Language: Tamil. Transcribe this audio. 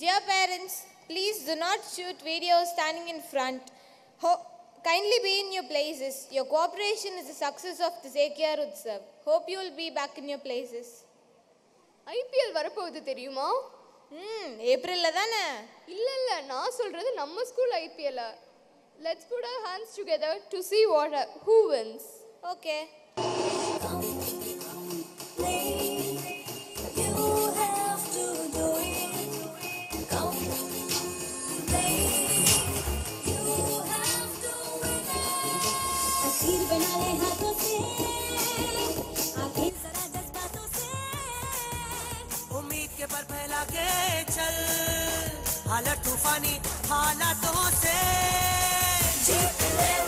Dear parents, please do not shoot videos standing in front. Ho- kindly be in your places. Your cooperation is the success of this AKR Utsav. Hope you will be back in your places. IPL வரப்போகுது தெரியுமா ம் ஏப்ரலில் தானே இல்லை இல்லை நான் சொல்கிறது நம்ம ஸ்கூல் ஐபிஎல்ல let's put our hands together to see what who wins okay हाला तूफानी हालातों से जीत ले